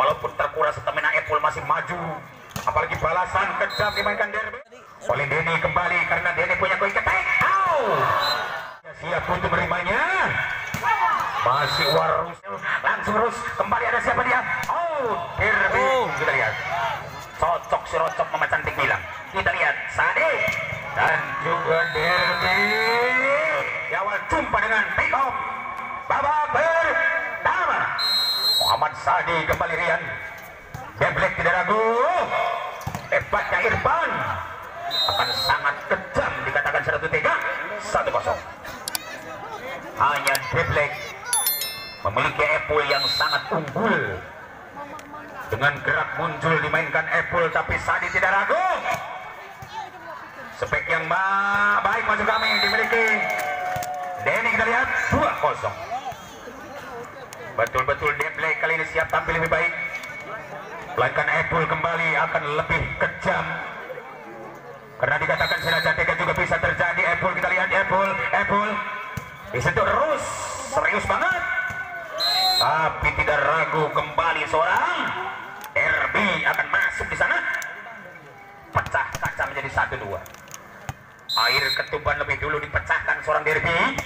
walaupun terkuras stamina Epul masih maju. Apalagi balasan kejam dimainkan Derby. Oleh Denny kembali karena Denny punya attack Au! Ya, siap untuk menerimanya. Masih Warus. Langsung terus kembali ada siapa dia? Oh Derby. Kita lihat. Cocok si Rocok Mama Cantik bilang. Kita lihat Sade. Dan juga Derby. Di awal jumpa dengan take off babak Muhammad Sadi kembali Rian. Geblek tidak ragu. Hebatnya Irfan. Akan sangat kejam dikatakan 1-3 1-0 hanya Geblek. Memiliki Apple yang sangat unggul. Dengan gerak muncul dimainkan Apple tapi Sadi tidak ragu. Spek yang ba baik masuk kami dimiliki. Denny kita lihat 2-0 betul-betul Deblek kali ini siap tampil lebih baik. Melainkan Apple kembali akan lebih kejam. Karena dikatakan Siraja Tiga juga bisa terjadi. Apple kita lihat Apple. Apple di situ terus. Serius banget. Tapi tidak ragu kembali seorang. Derby akan masuk di sana. Pecah kaca menjadi satu dua air ketuban lebih dulu dipecahkan seorang Derby.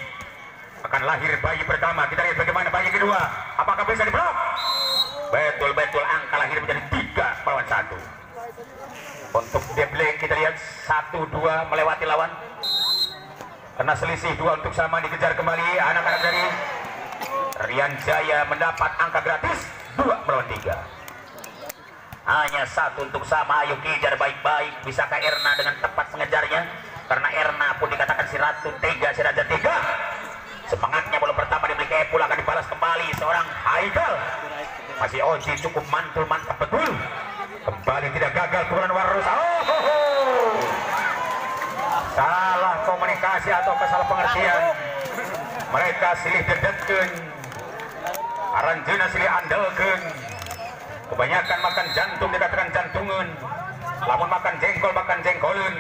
Akan lahir bayi pertama. Kita lihat bagaimana bayi kedua apakah bisa diblok betul-betul angka lahir menjadi tiga melawan satu. Untuk Deble kita lihat satu dua melewati lawan. Karena selisih dua untuk sama dikejar kembali. Anak-anak dari Rian Jaya mendapat angka gratis dua melawan tiga. Hanya satu untuk sama ayo kejar baik-baik. Bisakah Erna dengan tepat mengejarnya? Karena Erna pun dikatakan si Ratu Tega si Raja Tega. Semangatnya bola pertama dimiliki Epul akan dibalas kembali seorang Haikal masih Oji cukup mantul mantap betul. Kembali tidak gagal turunan Warus. Oh, oh, oh. salah komunikasi atau kesalah pengertian. Mereka silih dedetken Aranjena silih andelken kebanyakan makan jantung dikatakan jantungan. Lamun makan jengkol makan jengkolun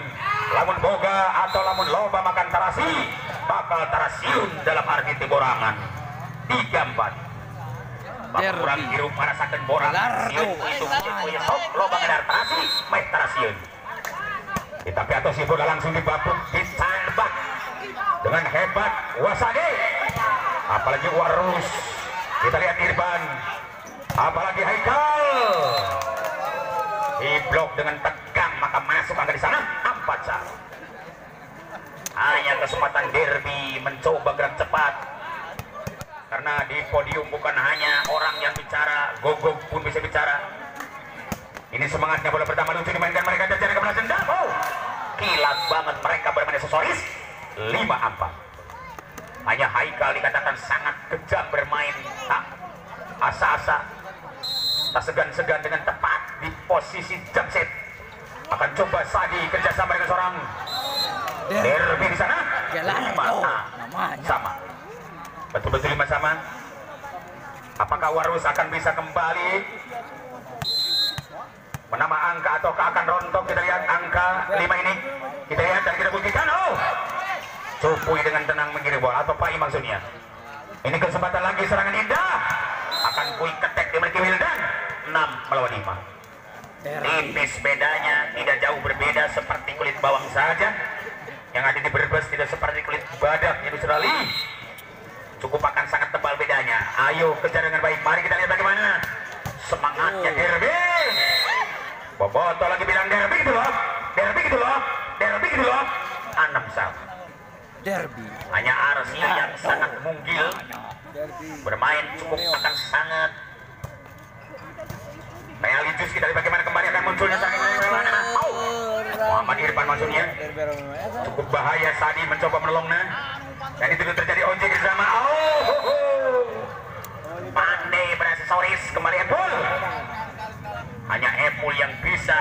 lamun boga atau lamun loba makan tarasi bakal tarasiun dalam arti teborangan tiga empat bakal kurang hirup merasakan borangan siun itu itu sok loba ngedar tarasi main tarasiun tapi atau si boga langsung dibabuk ditembak dengan hebat wasade apalagi warus kita lihat Irban apalagi Haikal. Diblok dengan tegang maka masuk angka di sana. Empat satu. Hanya kesempatan Derby mencoba gerak cepat karena di podium bukan hanya orang yang bicara gogok pun bisa bicara. Ini semangatnya bola pertama lucu dimainkan mereka dan jarak kebelasan oh, kilat banget mereka bermain aksesoris lima empat. Hanya Haikal dikatakan sangat kejam bermain tak asa-asa tak segan-segan dengan tepat di posisi jump akan coba Sadi kerjasama dengan seorang. Derby di sana lima sama lima sama apakah Warus akan bisa kembali? Menambah angka atau akan rontok kita lihat angka lima ini. Kita lihat dan kita buktikan. Oh! Cupui dengan tenang mengirim bola. Atau Pai maksudnya? Ini kesempatan lagi serangan indah. Akan kui ketek dimiliki Wildan. 6 melawan 5 tipis bedanya tidak jauh berbeda seperti kulit bawang saja. Yang ada di Brebes tidak seperti kulit badak yang di Australia cukup akan sangat tebal bedanya. Ayo kejar dengan baik. Mari kita lihat bagaimana. Semangatnya Oh. Derby. Boboto lagi bilang Derby gitu loh. Derby gitu loh. Derby gitu loh. Enam sama Derby. hanya Arsia yang sangat munggil bermain cukup akan sangat. Realistis kita lihat bagaimana kembali akan munculnya. Sangat bagaimana oh. Muhammad Irfan maksudnya. Cukup bahaya Sadi mencoba menolongnya dan itu terjadi bisa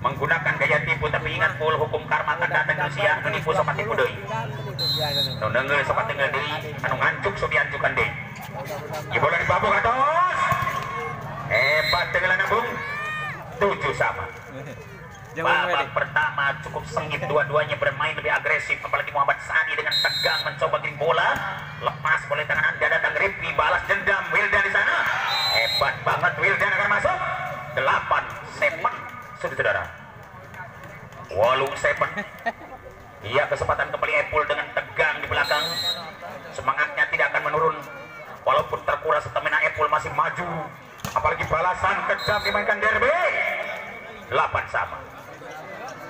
menggunakan gaya tipu tapi ingat pul hukum karma datang Rusia menipu sopat tipu deui nu neungeul sopat tengeul deui anu ngancuk so diancukan ieu bola dibabuk atos hebat dengan nabung tujuh sama. Babak pertama cukup sengit dua-duanya bermain lebih agresif apalagi Muhammad Sadi dengan tegang mencoba kirim bola. Lepas boleh tangan anda datang Rifki balas dendam Wildan di sana. Hebat banget Wildan akan masuk. 8 sepen saudara Walung sepen Iya kesempatan kembali Apple dengan tegang di belakang. Semangatnya tidak akan menurun. Walaupun terkuras stamina Apple masih maju. Apalagi balasan kejam dimainkan Derby. 8 sama.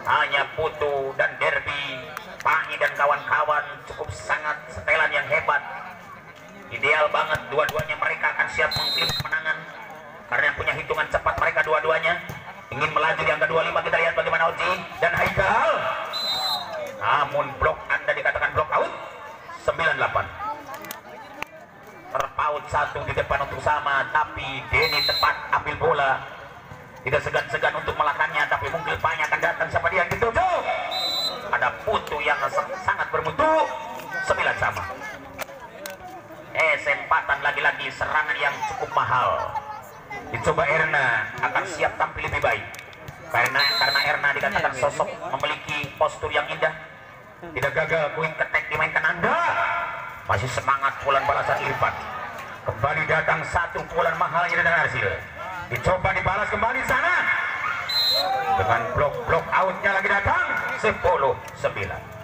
Hanya Putu dan Derby Pangi dan kawan-kawan cukup sangat setelan yang hebat. Ideal banget dua-duanya mereka akan siap mengklaim kemenangan. Karena punya hitungan cepat mereka dua-duanya ingin melaju yang kedua lima kita lihat bagaimana Oji dan Haikal. Namun blok anda dikatakan blok out. 98 terpaut satu di depan untuk sama tapi Denny tepat ambil bola. Tidak segan-segan untuk melakukannya tapi mungkin banyak akan datang. Siapa dia dituju? Ada putu yang sangat bermutu. Sembilan sama. Eh sempatan lagi-lagi serangan yang cukup mahal dicoba Erna akan siap tampil lebih baik. Karena karena Erna dikatakan sosok memiliki postur yang indah. Tidak gagal kuing ketek dimainkan anda. Masih semangat pukulan balasan Irfan. Kembali datang satu pukulan mahalnya dengan hasil dicoba dibalas kembali sana. Dengan blok-blok outnya lagi datang 10 9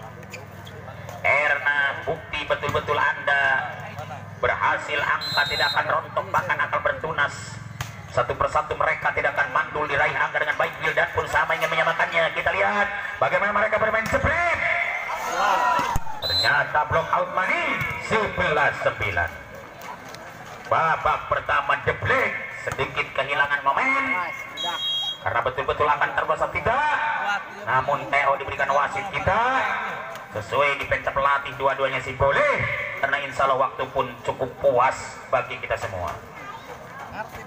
Erna bukti betul-betul anda. Berhasil angka tidak akan rontok bahkan akan bertunas satu persatu mereka tidak akan mandul diraih angka dengan baik. Dan pun sama ingin menyamakannya. Kita lihat bagaimana mereka bermain sprint ternyata block out money 11-9 babak pertama jeblek sedikit kehilangan momen. Karena betul-betul akan terbesar tidak namun Teo diberikan wasit kita. Sesuai di pencap pelatih dua-duanya sih boleh. Karena insya Allah waktu pun cukup puas bagi kita semua Oke,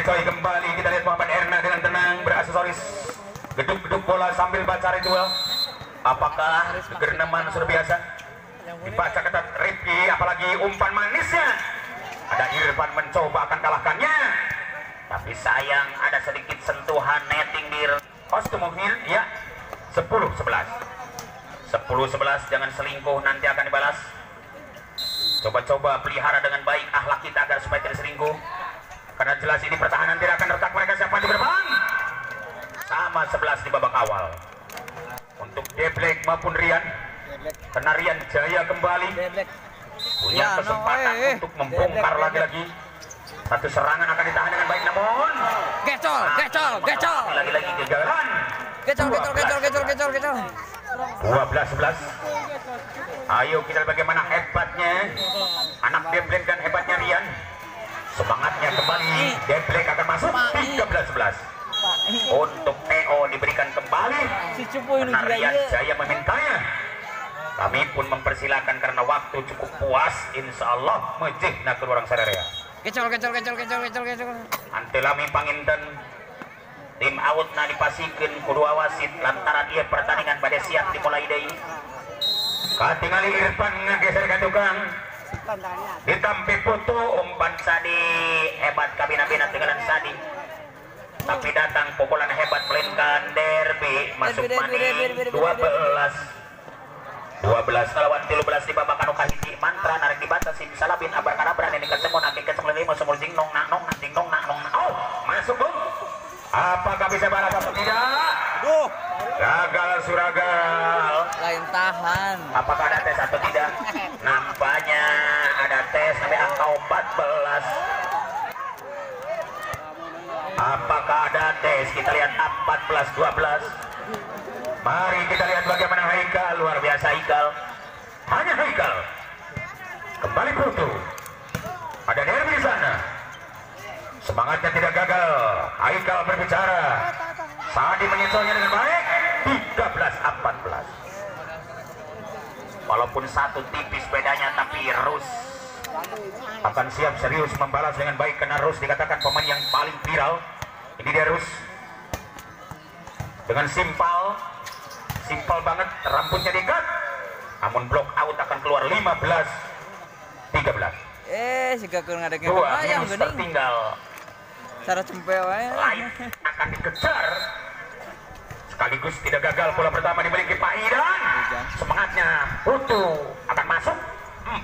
coy kembali kita lihat Muhammad Erna dengan tenang beraksesoris geduk-geduk bola sambil baca ritual. Apakah kegerenaman sudah biasa? Dibaca kata Rifki, apalagi umpan manisnya. Ada Irfan mencoba akan kalahkannya. Tapi sayang ada sedikit sentuhan netting di kostum mobil, ya. 10 11. 10 11 jangan selingkuh nanti akan dibalas. Coba-coba pelihara dengan baik akhlak kita agar supaya tidak selingkuh karena jelas ini pertahanan tidak akan retak mereka siapa di depan sama 11 di babak awal untuk Deblek maupun Rian karena Rian Jaya kembali punya Ya, kesempatan eh, eh. untuk membongkar lagi-lagi satu serangan akan ditahan dengan baik namun Gecol, gecol, gecol. lagi-lagi kegagalan. Gecol, gecol, gecol, gecol, gecol, gecol. 12 11 ayo kita lihat bagaimana hebatnya anak Deblek dan hebatnya Rian. Semangatnya kembali. Deblek akan masuk. 13 11 untuk Teo diberikan kembali. Si cupu ini karena Rian iya. Jaya memintanya. Kami pun mempersilahkan karena waktu cukup puas. Insya Allah mejih nak orang sadarea Gecol, gecol, gecol, gecol, gecol, gecol. antelami panginten tim out na dipasikeun kedua wasit lantaran ia pertandingan pada siap dimulai deui katingali Irfan ngageser ka tukang. Ditampi putu umpan Sadi. Hebat kabina-bina tinggalan Sadi. Tapi datang pukulan hebat melainkan Derby. Masuk maning Derby, Derby, Derby, 12 12 lawan 13 di babak anu kahiji. Mantra narik dibaca sim salabin abar karabra ini ketemu nanti ketemu lagi masuk mulai ding nong nak nong nak ding nong nak nong oh masuk bung. Apakah bisa balas atau tidak? Duh, gagal suragal. Lain tahan. apakah ada tes atau tidak? Nampaknya ada tes sampai angka 14 apakah ada tes? Kita lihat 14 12 mari kita lihat bagaimana Haikal. Luar biasa Haikal. Hanya Haikal. Kembali Putu. Ada Derby di sana. Semangatnya tidak gagal. Haikal berbicara. Sadi menyentuhnya dengan baik. 13 14 walaupun satu tipis bedanya tapi Rus akan siap serius membalas dengan baik karena Rus dikatakan pemain yang paling viral. Ini dia Rus. Dengan simpel simpel banget rambutnya diikat. Namun block out akan keluar 15 13 Eh, si kakak ngadek dua ayam minus tertinggal. Cara cempe wae. live akan dikejar. Sekaligus tidak gagal bola pertama dimiliki Pak Idan. Semangatnya Putu. Akan masuk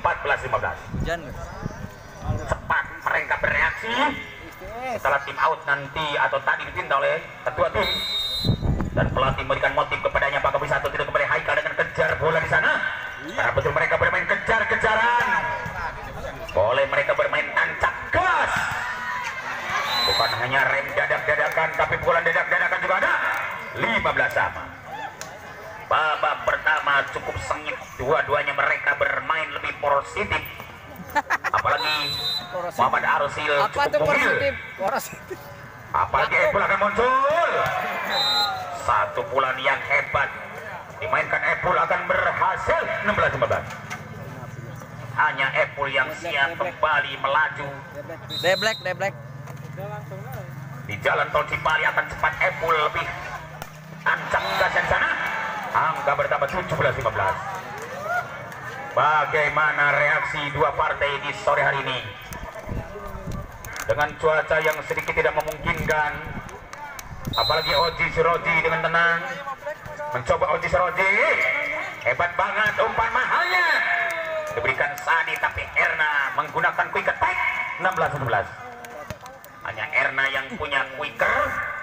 14-15 Hujan. cepat mereka bereaksi. Setelah tim out nanti atau tadi ditinta oleh ketua tim dan pelatih memberikan motif kepadanya Pak Kopi satu tidak kembali Haikal dengan kejar bola di sana. Karena betul mereka bermain kejar-kejaran. Boleh mereka bermain tancap gas. Bukan hanya rem dadak-dadakan tapi pukulan dadak-dadakan juga ada. 15 sama. Babak pertama cukup sengit. Dua-duanya mereka bermain lebih positif. Apalagi Muhammad Arsil Apa tuh cukup positif? Positif. apalagi Epul akan muncul. Satu bulan yang hebat. Dimainkan Epul akan berhasil. 16-15 hanya Epul yang siap kembali melaju. Deblek, deblek. di jalan tol Cipali akan cepat Epul lebih ancang gas di sana. Angka bertambah 17-15 bagaimana reaksi dua partai di sore hari ini dengan cuaca yang sedikit tidak memungkinkan apalagi Oji Siroji dengan tenang mencoba Oji Siroji hebat banget umpan mahalnya. Diberikan Sadi tapi Erna menggunakan quick attack 16-17 hanya Erna yang punya quicker.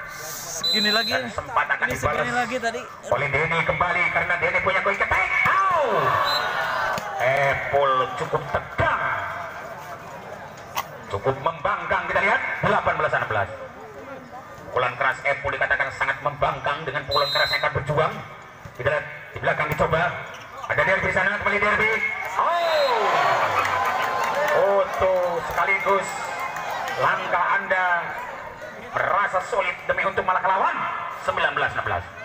Segini lagi. dan sempat akan Ini segini lagi tadi. oleh Denny kembali karena Denny punya quick attack Au! Epul cukup tegang cukup membangkang kita lihat. 18-16 pukulan keras Epul dikatakan sangat membangkang dengan pukulan keras yang akan berjuang. Kita lihat di belakang dicoba. Ada derby di sana kembali derby. Oh! Oto sekaligus langkah anda merasa solid demi untuk mengalahkan lawan 19-16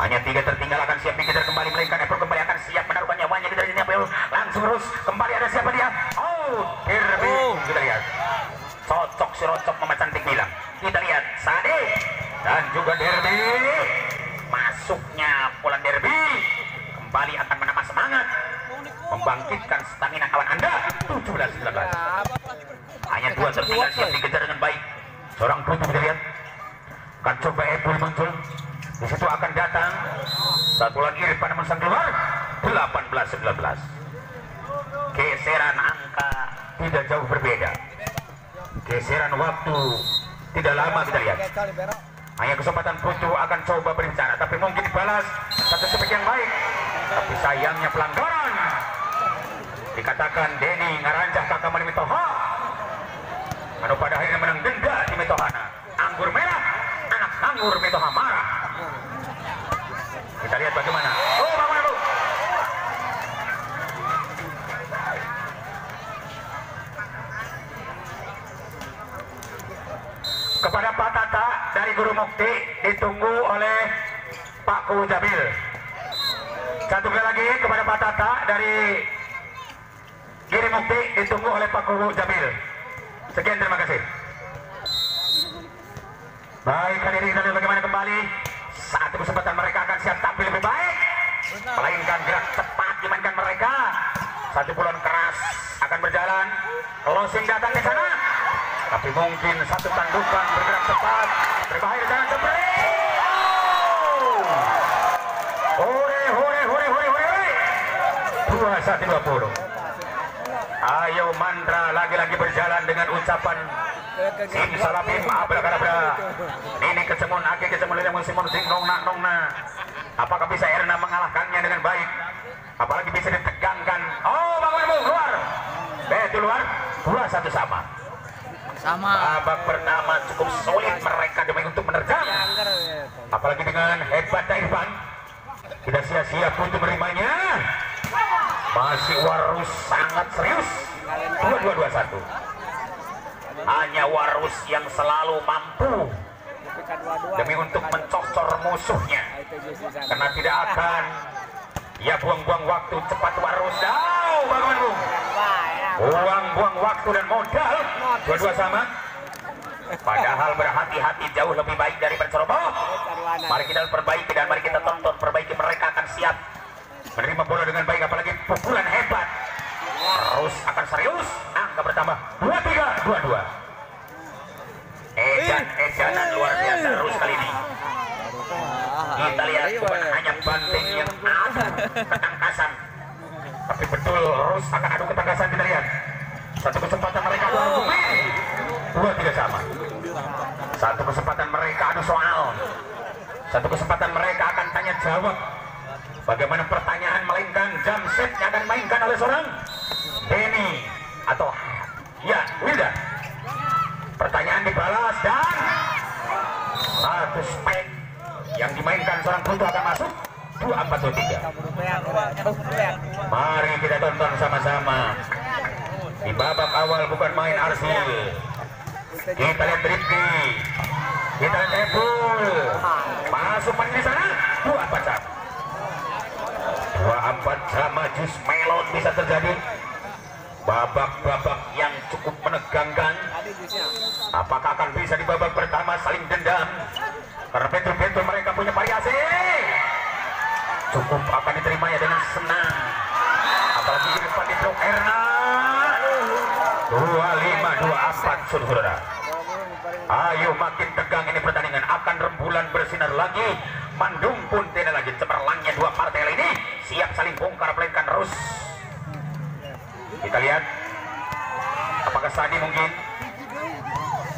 hanya tiga tertinggal akan siap dikejar kembali. Melainkan Apple kembali akan siap menaruhkan nyawanya. Kita lihat Apple langsung terus. Kembali ada siapa dia Derby Oh. kita lihat. Cocok si Rocok Mama Cantik bilang. Kita lihat Sade dan juga Derby masuknya Polan Derby kembali akan menambah semangat. Membangkitkan stamina kawan anda. 17-19 hanya dua tertinggal siap dikejar dengan baik. Seorang putu kita lihat. Akan coba Apple muncul. Di situ akan datang. Satu lagi Irfan Musang keluar. 18-19 geseran angka tidak jauh berbeda waktu. Tidak lama kita lihat. Hanya kesempatan Putu akan coba berbicara tapi mungkin dibalas satu sepik yang baik. Tapi sayangnya pelanggaran. Dikatakan Denny ngaranjah kakak Mani Mitoha. Anu pada akhirnya menang denda di Mitohana. Anggur merah anak anggur Mitoha marah kita lihat bagaimana oh bagaimana bu kepada Pak Tata dari Guru Mukti ditunggu oleh Pak Kuwu Jabil satu kali lagi kepada Pak Tata dari Giri Mukti ditunggu oleh Pak Kuwu Jabil sekian terima kasih. Baik hadirin kita bagaimana kembali? Satu kesempatan mereka akan siap tampil lebih baik. Melainkan gerak cepat dimainkan mereka. Satu bulan keras akan berjalan. Closing datang di sana tapi mungkin satu tandukan bergerak cepat. Berbahaya dengan oh! hore hore hore hore hore dua satu dua puluh. Ayo mantra lagi-lagi berjalan dengan ucapan Sim salabim abrakadabra Ini kecemun ake kecemun lele musimun sing nongna nongna Apakah bisa Erna mengalahkannya dengan baik? Apalagi bisa ditegangkan. Oh Bang Wemu keluar. Betul luar Dua satu sama Sama. Babak pertama cukup sulit mereka demi untuk menerjang. Apalagi dengan hebat Irfan Tidak sia-sia pun untuk menerimanya. Masih Warus sangat serius. Dua dua dua satu. Hanya Warus yang selalu mampu demi untuk mencocor musuhnya. Karena tidak akan ya buang-buang waktu cepat Warus. Bangun Bung buang-buang waktu dan modal. Dua-dua sama. Padahal berhati-hati jauh lebih baik dari berceroboh mari kita perbaiki dan mari kita tonton perbaiki. Mereka akan siap menerima bola dengan baik apalagi pukulan hebat. Terus akan serius. Angka bertambah 23 22 edan edanan luar biasa terus kali ini. Kita lihat bukan hanya banting yang adu ketangkasan tapi betul harus akan adu ketangkasan kita lihat. Satu kesempatan mereka oh. dua tidak sama satu kesempatan mereka adu soal. Satu kesempatan mereka akan tanya jawab. Bagaimana pertanyaan melainkan jam set yang akan mainkan oleh seorang? Denny atau ya Wilda. Pertanyaan dibalas dan satu spek yang dimainkan seorang putu akan masuk dua empat dua tiga. Mari kita tonton sama-sama. Di babak awal bukan main arsil kita lihat Rifki. Kita lihat Ebul masuk main di sana. Dua empat satu. Dua empat sama jus melon bisa terjadi. Babak-babak yang cukup menegangkan. Apakah akan bisa di babak pertama? Saling dendam. Karena betul-betul mereka punya variasi cukup akan diterimanya dengan senang. Apalagi di depan di Erna 2524 saudara ayo makin tegang ini pertandingan. Akan rembulan bersinar lagi. Mandung pun tidak lagi. Cemerlangnya dua partai ini. Siap saling bongkar melainkan terus kita lihat apakah Sadi mungkin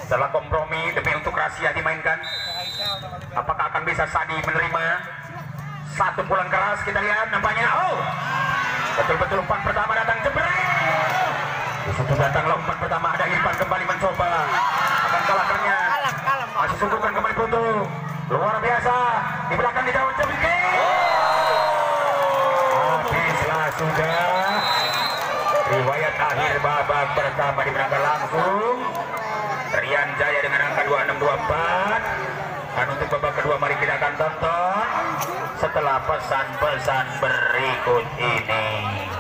setelah kompromi demi untuk rahasia dimainkan. Apakah akan bisa Sadi menerima satu pukulan keras kita lihat nampaknya. Oh! Betul-betul umpan pertama datang jebret di situ datang umpan pertama ada Irfan kembali mencoba. Akan kalahkannya. Masih sungguhkan kembali Putu. Luar biasa. Di belakang di jauh jebret habislah sudah. Riwayat akhir babak pertama dimenangkan langsung Rian Jaya dengan angka 2624 dan untuk babak kedua mari kita akan tonton setelah pesan-pesan berikut ini